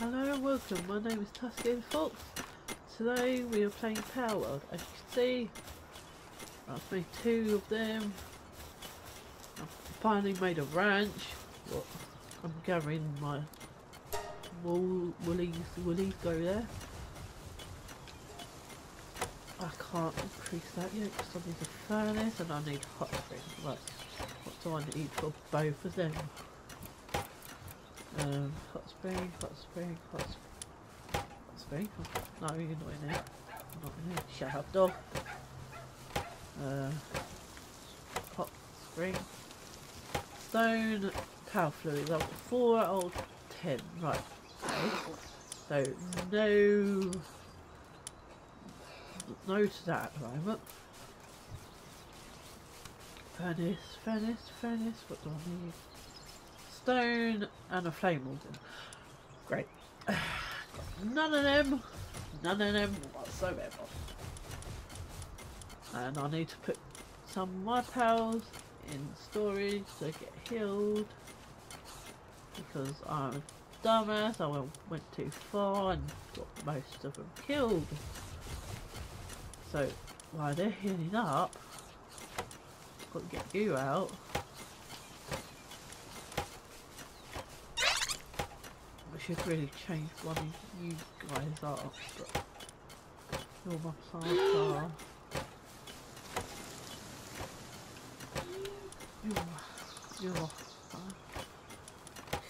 Hello and welcome, my name is Tuscan Fox. Today we are playing Palworld. As you can see, I've made two of them. I've finally made a ranch. I'm gathering my wool, woolies, woolies go there. I can't increase that yet because I need a furnace and I need hot springs. Right, what do I need for both of them? Um, hot spring, hot spring, hot, spring. hot spring. No, you're not in there. Not in there. Shut up, dog. Uh, hot spring. Stone Pal fluid. I've four out of ten. Right. So no, no to that at the moment. Furnace, furnace, furnace. What do I need? Stone and a flame organ. Great. None of them. None of them whatsoever. And I need to put some of my pals in storage to get healed. Because I'm a dumbass, I went, went too far and got most of them killed. So while they're healing up, I've got to get you out. Should really change of you guys up, but all my are. You're, you're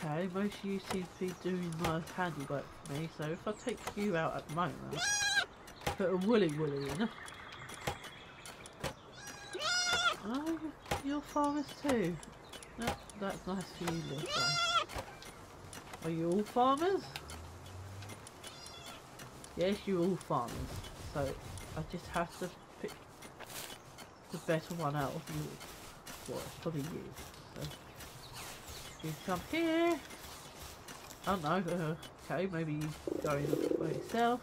Okay, most of you seem to be doing my handiwork for me, so if I take you out at the moment, put a woolly woolly in. Oh, you're farmers too. That's nice for you, Lisa. Are you all farmers? Yes, you're all farmers. So I just have to pick the better one out of you. Well, it's probably you. So you come here. Oh no, uh, okay, maybe you go in by yourself.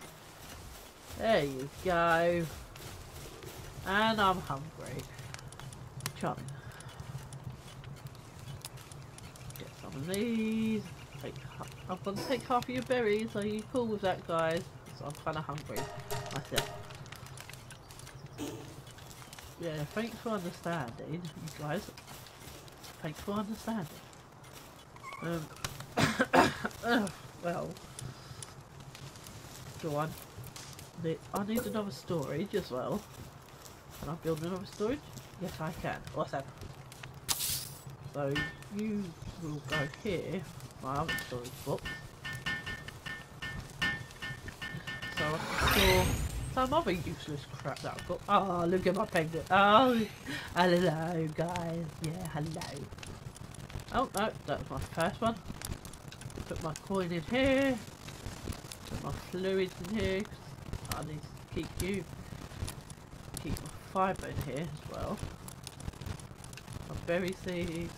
There you go. And I'm hungry. Charming. Get some of these. Take, I'm gonna take half of your berries. Are you cool with that, guys? So I'm kind of hungry myself. Yeah, thanks for understanding, you guys. Thanks for understanding. Um, well, go on. I need another storage as well. Can I build another storage? Yes, I can. Awesome. So you will go here my other storage box. So I some other useless crap that I've got. Oh, look at my penguin. Oh, hello guys. Yeah, hello. Oh, no, that's my first one. Put my coin in here. Put my fluids in here. I need to keep you. Keep my fibre in here as well. My berry seeds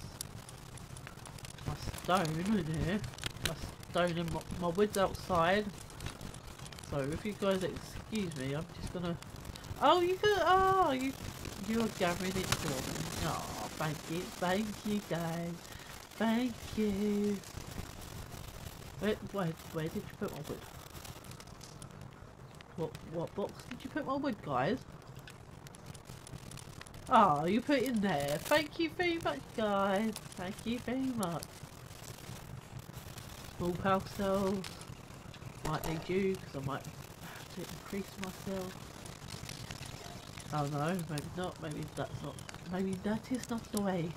stone in here. A stone in my, my wood's outside. So if you guys excuse me, I'm just gonna. Oh, you could. Oh, you you're gathering it for me. Oh, thank you, thank you, guys, thank you. Where, where, where did you put my wood? What what box did you put my wood, guys? Oh, you put it in there. Thank you very much, guys. Thank you very much small power cells. Might need you because I might have to increase myself I don't know, maybe not. Maybe that's not. Maybe that is not the way.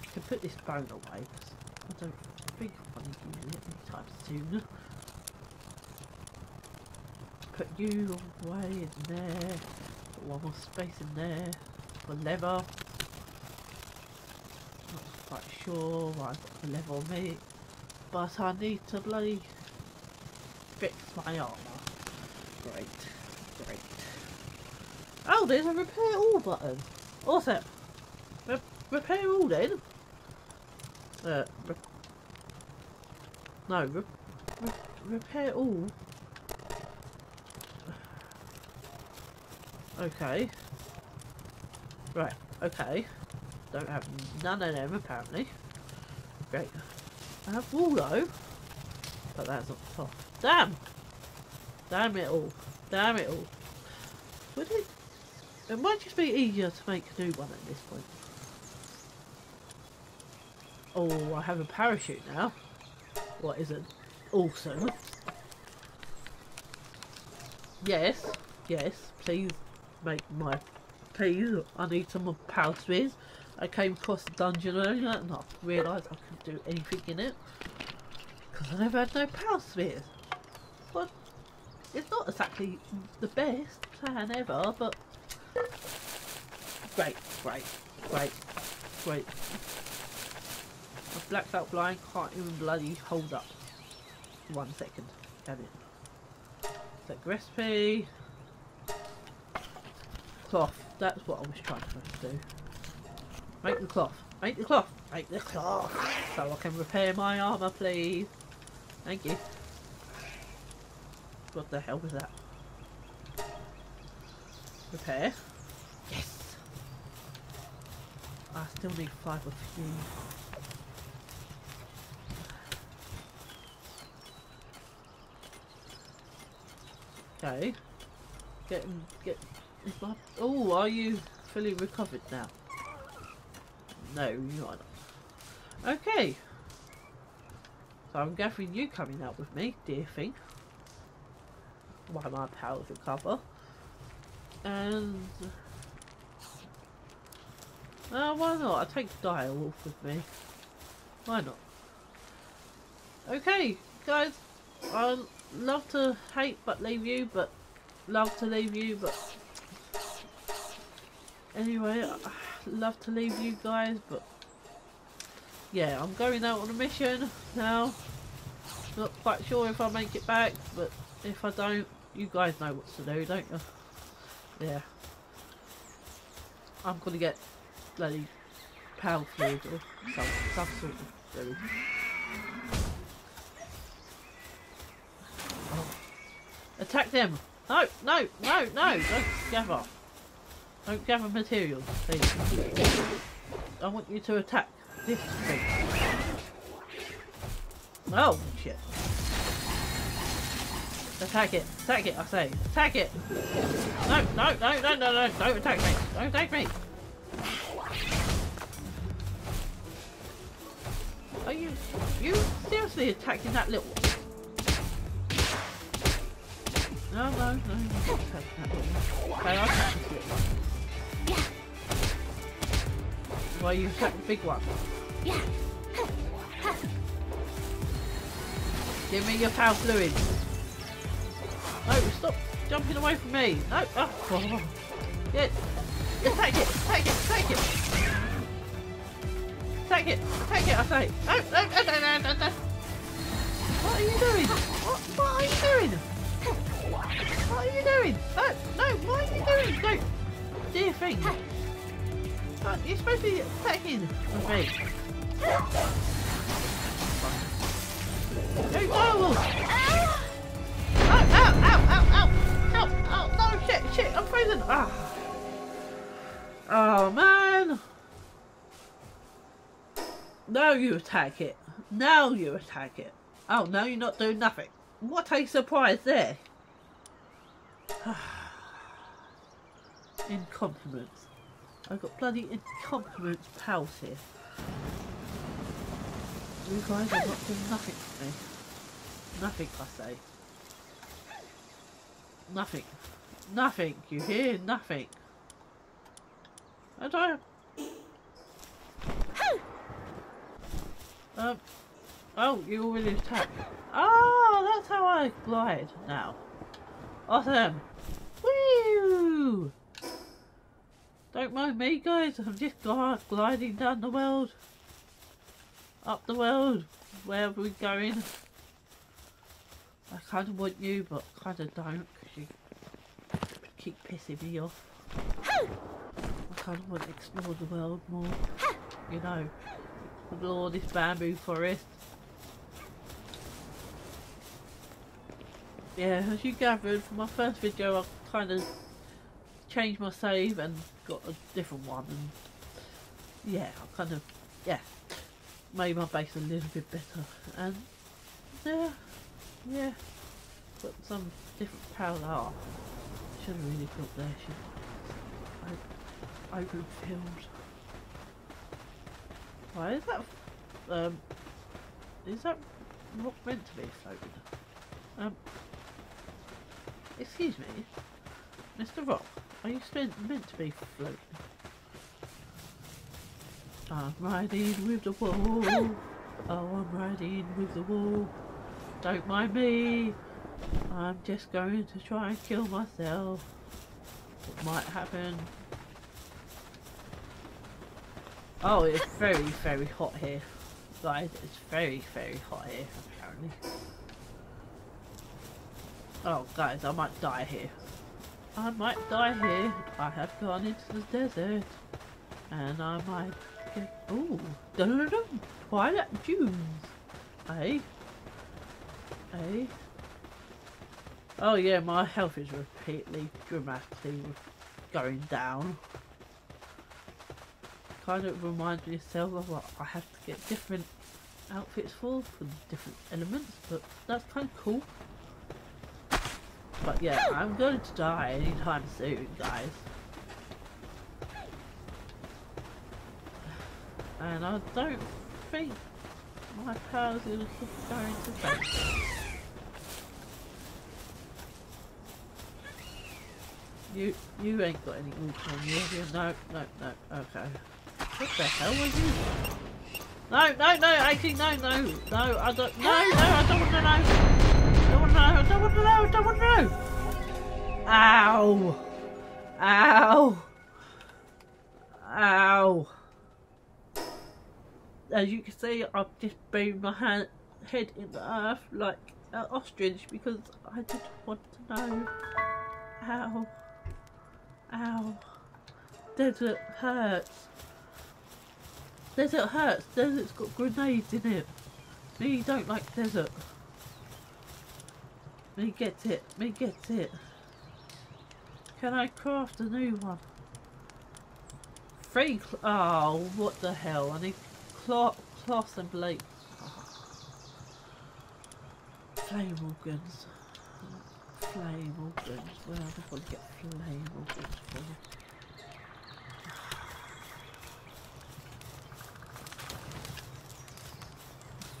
I can put this bone away because I don't think I want to use it anytime soon. Put you away in there. Put one more space in there for leather. Not quite sure why I've got the leather on me. But I need to bloody fix my armour. Great, great. Oh, there's a repair all button. Awesome. Re repair all then. Uh, re no, re re repair all. Okay. Right, okay. Don't have none of them apparently. Great. I have wool though. But that's not top. Damn! Damn it all. Damn it all. Would it... It might just be easier to make a new one at this point. Oh, I have a parachute now. What is it? Awesome. Yes, yes, please make my... Please, I need some more Pal spheres. I came across the dungeon earlier and I realised I couldn't do anything in it. Because I never had no Pal spheres. But it's not exactly the best plan ever, but great, great, great, great. My blacked out blind can't even bloody hold up. One second, can it? Set recipe. Cloth, that's what I was trying to do. Make the cloth, make the cloth, make the cloth, so I can repair my armour please. Thank you. What the hell was that? Repair. Yes! I still need five of you. Okay. Getting get Oh, are you fully recovered now? No, you are not. Okay. So I'm gathering you coming out with me, dear thing. While my pals recover. And... Uh, why not? I take Dire Wolf with me. Why not? Okay, guys. I love to hate but leave you, but love to leave you, but... Anyway, I love to leave you guys, but yeah, I'm going out on a mission now. Not quite sure if I'll make it back, but if I don't, you guys know what to do, don't you? Yeah. I'm gonna get bloody Pal fluid or some, some sort of fluid. Oh. Attack them! No, no, no, no! Don't. Don't gather materials, please. I want you to attack this thing. Oh, shit. Attack it. Attack it, I say. Attack it! No, no, no, no, no, no. Don't attack me. Don't attack me. Are you... You seriously attacking that little? No, no, no. Okay, I'll attack this little one. Why you attack the big one? Yeah. Give me your Pal fluid. No, stop jumping away from me. No, oh. Yeah. take it, take it, take it. Take it, take it, I say. No, no, no, no, no, no. What are you doing? What, what are you doing? What are you doing? No, no, what are you doing? No, dear thing. You're supposed to be attacking with me. Hey, Direwolf! Ow, ow, ow, ow, ow! Ow, ow, no, shit, shit, I'm frozen! Ah. Oh, man! Now you attack it. Now you attack it. Oh, now you're not doing nothing. What a surprise there. Incompliments. I've got bloody incompetence pals here. You guys are not doing nothing for me. Nothing, I say. Nothing. Nothing, you hear? Nothing. I don't... Um, oh, you already attacked. Oh, that's how I glide now. Awesome. Don't mind me guys, I'm just gliding down the world. Up the world, wherever we're going. I kind of want you, but kind of don't, because you keep pissing me off. I kind of want to explore the world more. You know, explore this bamboo forest. Yeah, as you gathered from my first video, I kind of changed my save and got a different one and yeah I kind of yeah made my base a little bit better and yeah Yeah. Got some different powers. Oh, should have really built there. Should I, open field. Why is that? Um, is that rock meant to be floated? Um, excuse me, Mr. Rock. Are you meant meant to be floating? I'm riding with the wall. Oh, I'm riding with the wall. Don't mind me. I'm just going to try and kill myself. What might happen? Oh, it's very, very hot here. Guys, it's very, very hot here, apparently. Oh, guys, I might die here. I might die here. I have gone into the desert. And I might get... Ooh, dun dun dun! Twilight Dunes! Eh? Eh? Oh yeah, my health is repeatedly, dramatically going down. Kind of reminds me of what I have to get different outfits for, for different elements, but that's kind of cool. But yeah, I'm going to die anytime soon, guys. And I don't think my powers are going to fade. You you ain't got any ink on you, you? No, no, no, okay. What the hell was you? No, no, no, actually, no, no, no, I don't, no, no, I don't want to know. I don't want to know. Ow. Ow. Ow. As you can see, I've just buried my hand, head in the earth like an ostrich because I didn't want to know. Ow. Ow. Desert hurts. Desert hurts. Desert's got grenades in it. Me don't like desert. Me gets it. Me gets it. Can I craft a new one? Free Oh, what the hell. I need cloth, cloth and blade. Flame organs flame organs. Where the fuck get flame organs from?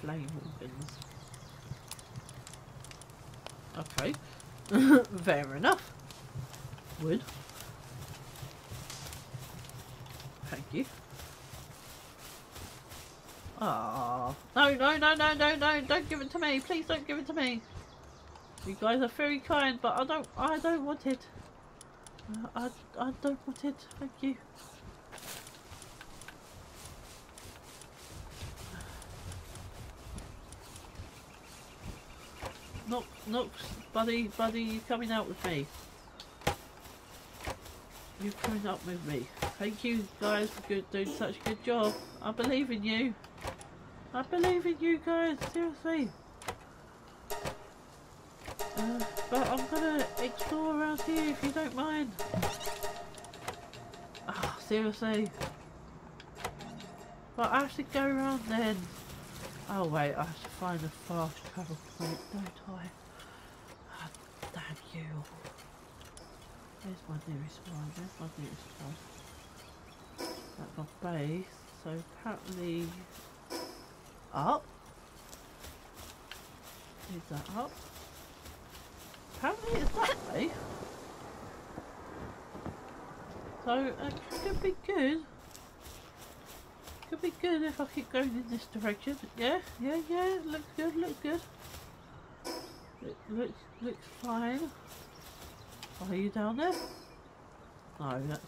Flame organs. Okay. Fair enough. Wood. Thank you. Ah. No, no, no, no, no, no, don't give it to me. Please don't give it to me. You guys are very kind, but I don't, I don't want it. I, I don't want it. Thank you. Nook, Nook, buddy, buddy, you coming out with me? You coming up with me? Thank you guys for good, doing such a good job. I believe in you. I believe in you guys, seriously. Uh, but I'm gonna explore around here if you don't mind. Oh, seriously. But I have to go around then. Oh wait, I have to find a fast travel point, don't I? Oh, damn you. There's my nearest one, there's my nearest one. That's my base, so apparently... Up? Is that up? Apparently it's that way. So it uh, could be good. Could be good if I keep going in this direction. Yeah, yeah, yeah. Looks good. Looks good. It looks looks fine. Are you down there? No, that's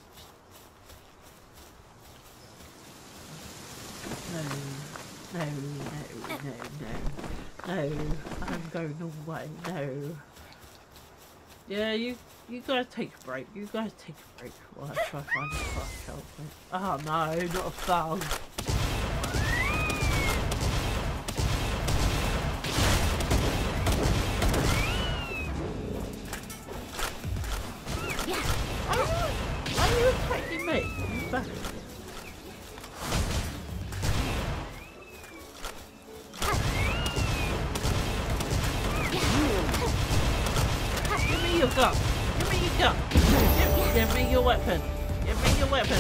no, no, no, no, no, no. I'm going away. No. Yeah, you you guys take a break. You guys take a break while I try to find a fast travel. Oh no, not a thug. Your gun. Give me your gun. Give, give me your weapon. Give me your weapon.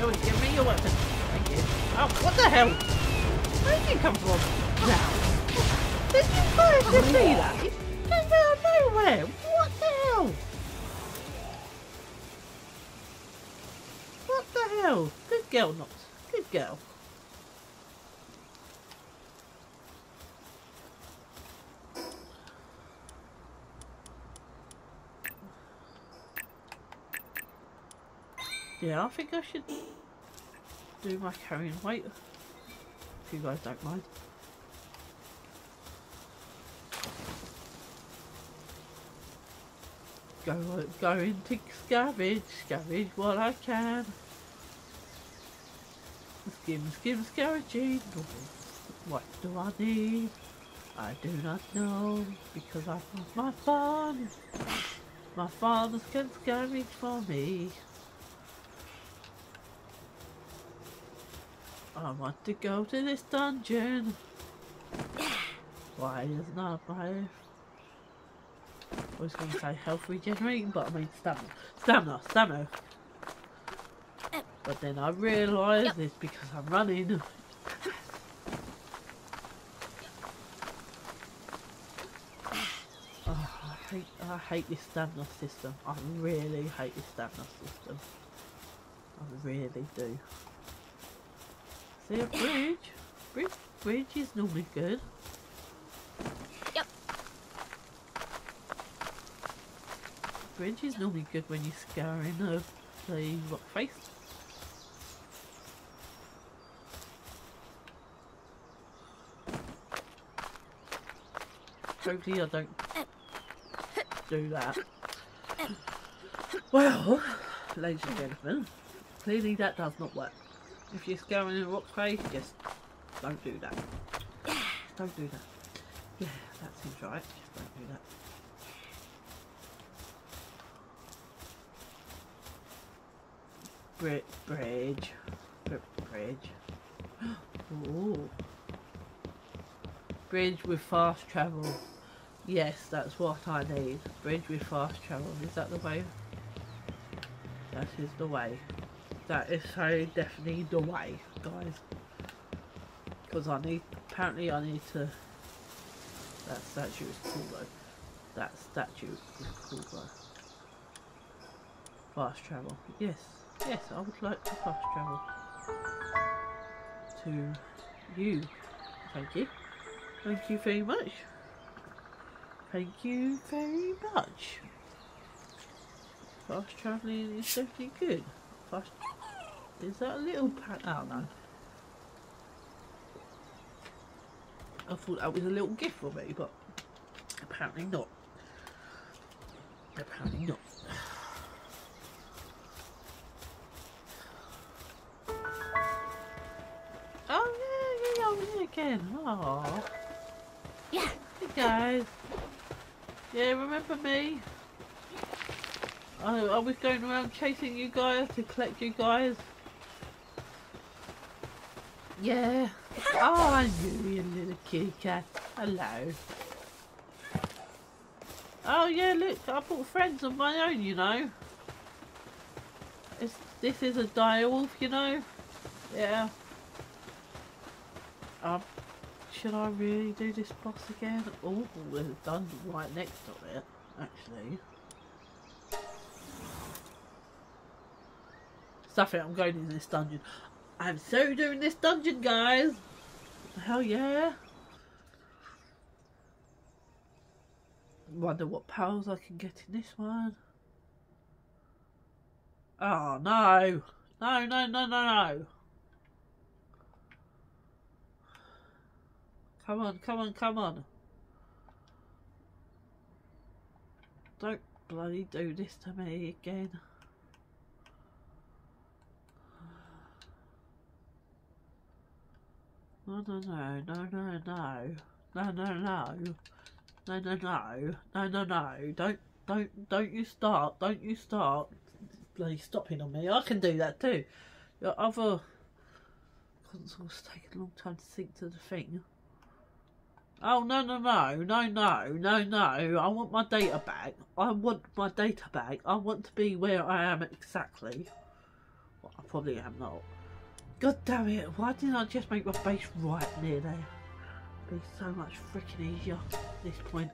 Give, give me your weapon. Thank you. Oh, what the hell? Where did you come from? Now. Did you guys just see that? Came out of nowhere. What the hell? What the hell? Good girl, Knox. Good girl. Yeah, I think I should do my carrying weight. If you guys don't mind. Go, go into scavenge, scavenge what I can. Skim, skim, scavenging. What do I need? I do not know because I lost my fun. My fathers can scavenge for me. I want to go to this dungeon. Why isn't that my... I was going to say health regenerating, but I mean stamina. Stamina, stamina. But then I realised it's because I'm running. Oh, I hate, I hate this stamina system. I really hate this stamina system. I really do. See a bridge? Bridge, bridge is normally good. Yep. Bridge is normally good when you're scouring the, the rock face. Hopefully I don't do that. Well, ladies and gentlemen, clearly that does not work. If you're scouring a rock face, just don't do that. Don't do that. Yeah, that seems right. Just don't do that. Bri bridge. Bri bridge. Ooh. Bridge with fast travel. Yes, that's what I need. Bridge with fast travel. Is that the way? That is the way. That is so definitely the way, guys. Because I need, apparently I need to, that statue is cool though. That statue is cool though. Fast travel. Yes, yes, I would like to fast travel. To you. Thank you. Thank you very much. Thank you very much. Fast travelling is definitely good. Fast. Is that a little pat? Oh no. I thought that was a little gift for me, but apparently not. Apparently not. Oh yeah, yeah, yeah, yeah, again. Oh. Yeah. Hey guys. Yeah, remember me? I, I was going around chasing you guys to collect you guys. Yeah. Oh, knew you, little kitty cat. Hello. Oh yeah, look, I brought friends of my own, you know. It's, this is a direwolf, you know. Yeah. Um, should I really do this boss again? Oh, there's a dungeon right next to it, actually. Stuff it, I'm going in this dungeon. I'm so doing this dungeon, guys. Hell yeah. Wonder what powers I can get in this one. Oh no. No, no, no, no, no. Come on, come on, come on. Don't bloody do this to me again. No, no, no, no, no, no, no, no, no, no, no, no, no, no, no, don't, don't, don't you start, don't you start bloody stopping on me. I can do that too. Your other consoles take a long time to sync to the thing. Oh no no no no no no no! I want my data back. I want my data back. I want to be where I am exactly. Well, I probably am not. God damn it! Why didn't I just make my base right near there? It'd be so much freaking easier at this point.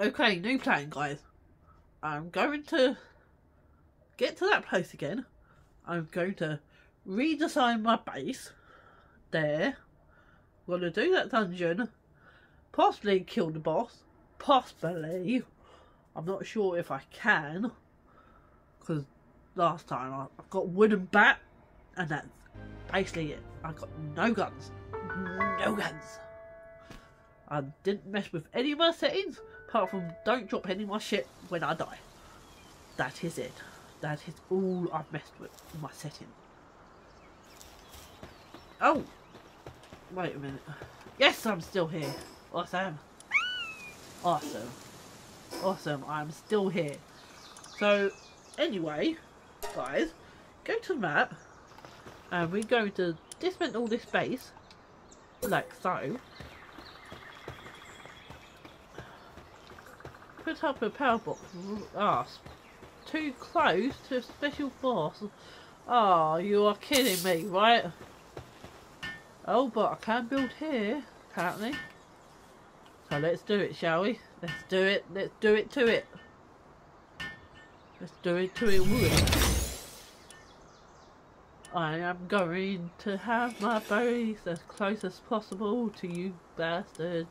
Okay, new plan, guys. I'm going to get to that place again. I'm going to redesign my base there. I'm going to do that dungeon. Possibly kill the boss. Possibly. I'm not sure if I can. Because last time I, I got wooden bat. And that's basically it. I've got no guns. No guns. I didn't mess with any of my settings. Apart from don't drop any of my shit when I die. That is it. That is all I've messed with in my setting. Oh! Wait a minute. Yes, I'm still here. Awesome. Awesome. Awesome, I'm still here. So, anyway, guys, go to the map, and we're going to dismantle this base, like so. Put up a Palbox. Ah, too close to a special boss. Oh, you are kidding me, right? Oh, but I can build here, apparently. So let's do it, shall we? Let's do it. Let's do it to it. Let's do it to it. I am going to have my base as close as possible to you bastards.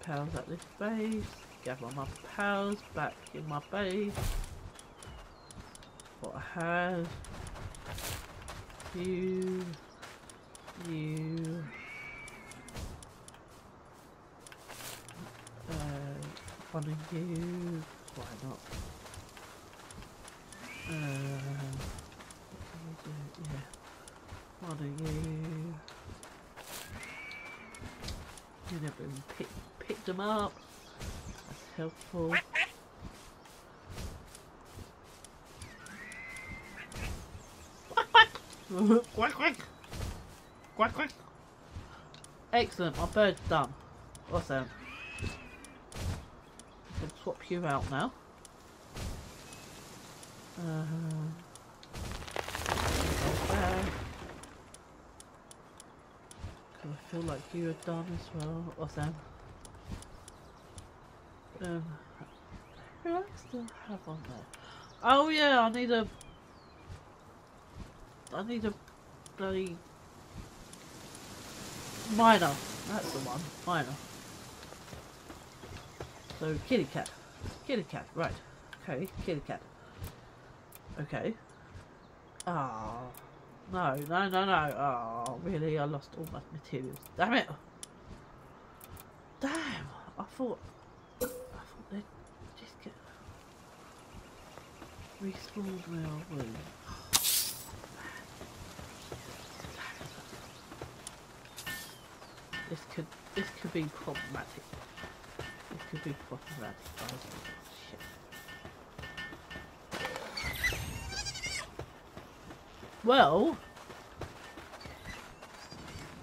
Pals at this base. Gather my pals back in my base what I have. You, you, uh, one of you, why not? Uh, what can we do? Yeah, one of you. You never even pick, picked them up. That's helpful. quack quack! Quack quack! Excellent, my bird's done. Awesome. Swap you out now. Uh, I feel like you are done as well. Awesome. Um, who do I have on there? Oh yeah, I need a I need a bloody miner. That's the one. Miner. So kitty cat. Kitty cat. Right. Okay. Kitty cat. Okay. Ah. Oh, no. No. No. No. Oh, really? I lost all my materials. Damn it. Damn. I thought. I thought they'd just get respawned where I was. This could this could be problematic. Problematic. Oh. Well,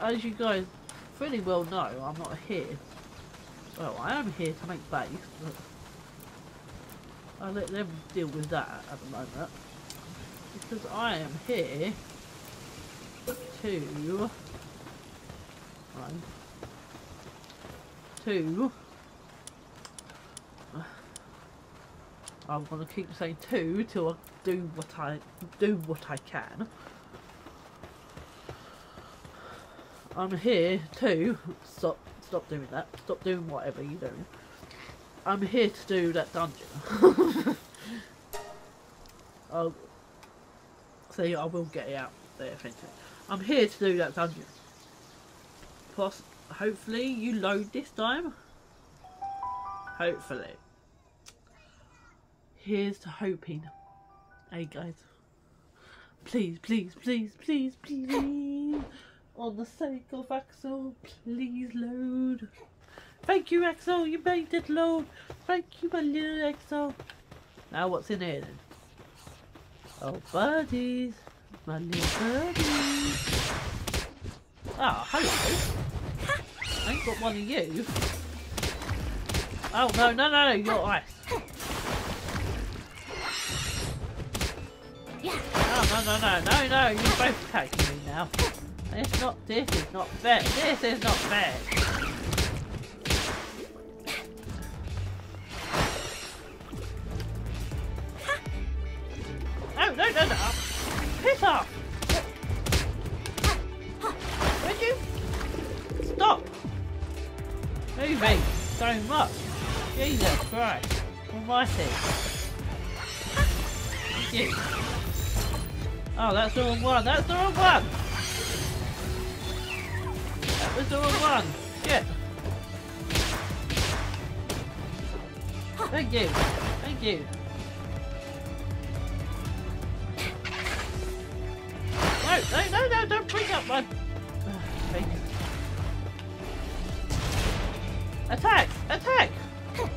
as you guys pretty well know, I'm not here. Well, I am here to make base, but I'll let them deal with that at the moment. Because I am here to one, two. I'm gonna keep saying two till I do what I do what I can. I'm here to stop stop doing that. Stop doing whatever you're doing. I'm here to do that dungeon. I'll oh, see I will get it out there eventually. I'm here to do that dungeon. Plus, hopefully you load this time. Hopefully. Here's to hoping. Hey guys. Please, please, please, please, please. On the sake of Axel, please load. Thank you, Axel. You made it load. Thank you, my little Axel. Now, what's in here then? Oh, birdies. My little birdies. Oh, hello. I ain't got one of you. Oh, no, no, no, no, you're ice. Oh, no, no, no, no, no, you're both attacking me now. It's not, this is not fair. This is not fair. Oh, that's the wrong one. That's the wrong one. That was the wrong one. Shit. Thank you. Thank you. No, no, no, no, don't bring up my... Thank you. Attack! Attack!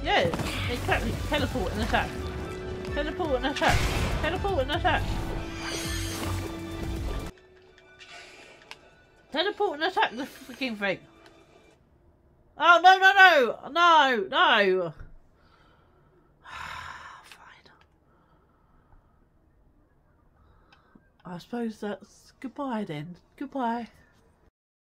Yeah, exactly. Teleport and attack. Teleport and attack. Teleport and attack. Teleport and attack the freaking thing. Oh no no no no no. Fine. I suppose that's goodbye then. Goodbye.